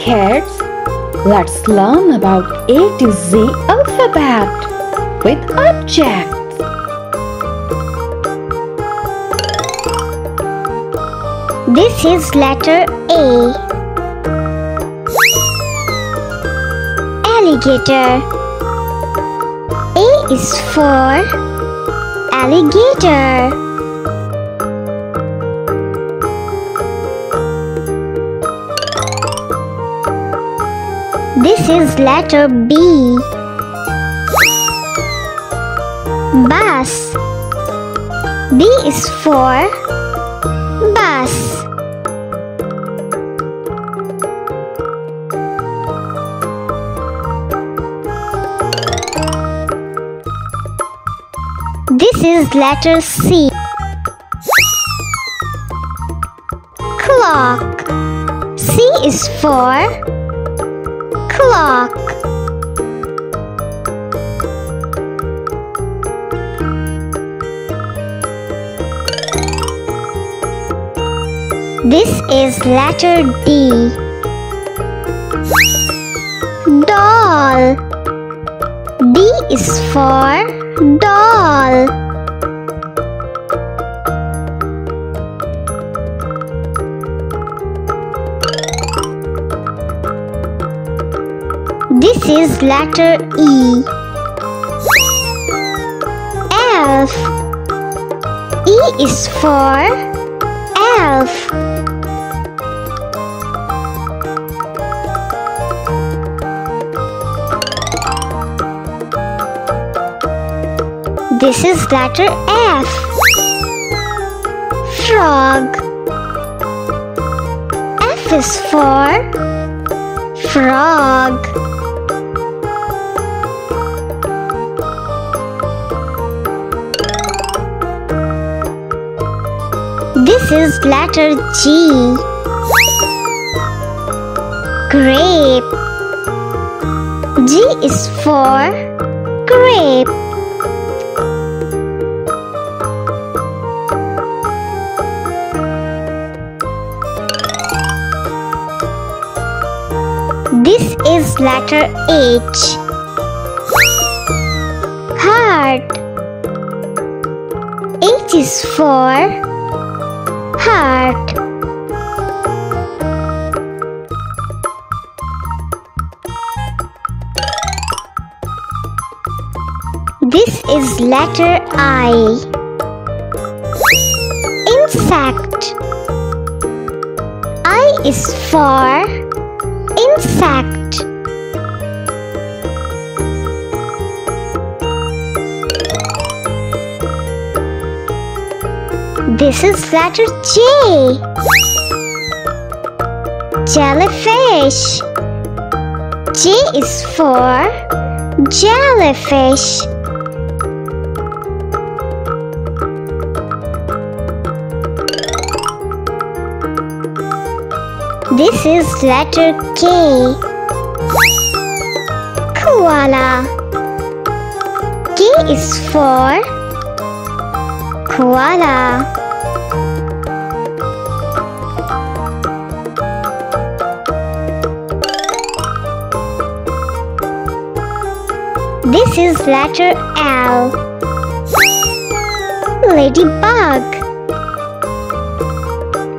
kids, let's learn about A to Z alphabet with objects. This is letter A. Alligator. A is for alligator. This is letter B. Bus. B is for bus. This is letter C. Clock. C is for clock. This is letter D. Doll. D is for doll. Is letter E. Elf. E is for elf. This is letter F. Frog. F is for frog. This is letter G. Grape. G is for grape. This is letter H. Heart. H is for heart. This is letter I. Insect. I is for insect. This is letter J. Jellyfish. J is for jellyfish. This is letter K. Koala. K is for koala. This is letter L. Ladybug.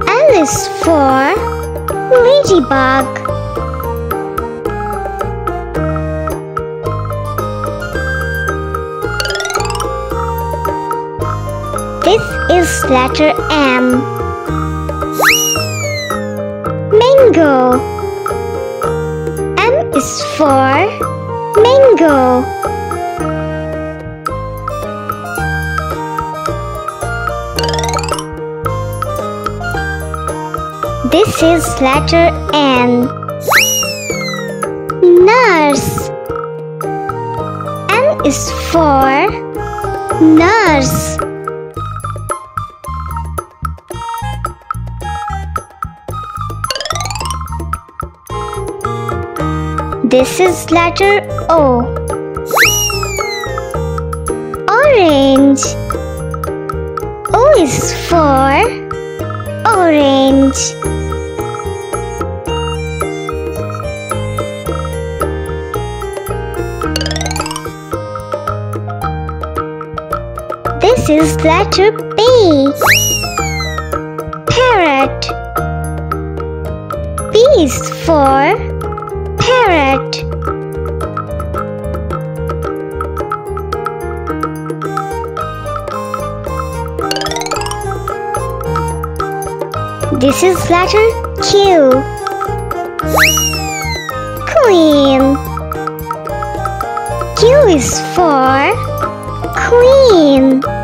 L is for ladybug. This is letter M. Mango. M is for mango. This is letter N. Nurse. N is for nurse. This is letter O. Orange. O is for orange. This is letter P. Parrot. P is for parrot. This is letter Q. Queen. Q is for Queen.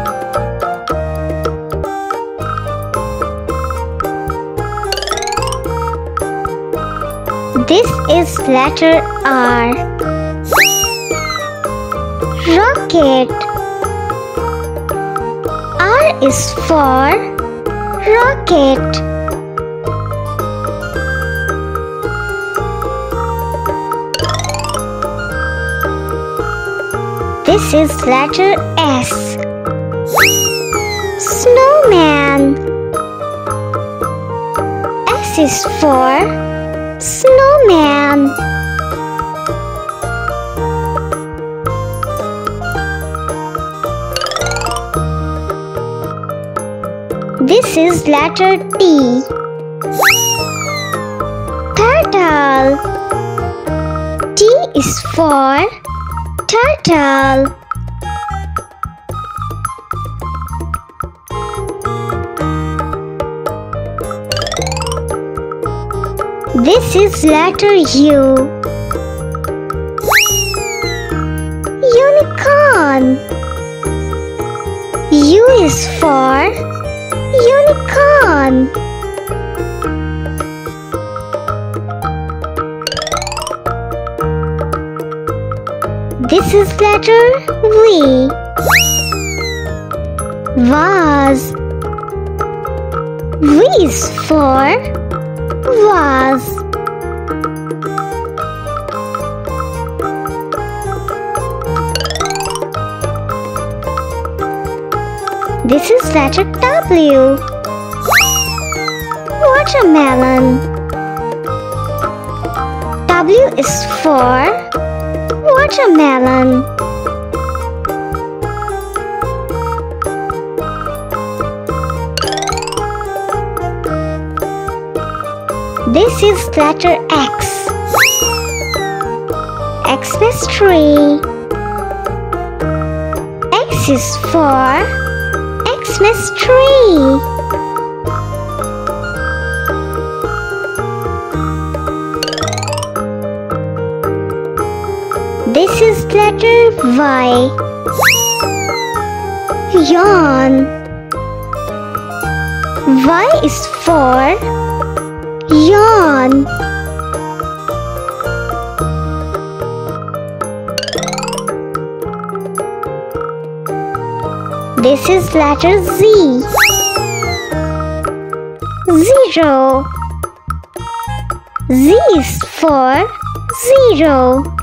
This is letter R. Rocket. R is for rocket. This is letter S. Snowman. S is for snowman. This is letter T. Turtle. T is for turtle. This is letter U. Unicorn. U is for unicorn. This is letter V. Vase. V is for vase. This is letter W. Watermelon. W is for watermelon. This is letter X. X is tree. X is for Xmas tree. This is letter Y. Yawn. Y is for yawn. This is letter Z. Zero. Z is for zero.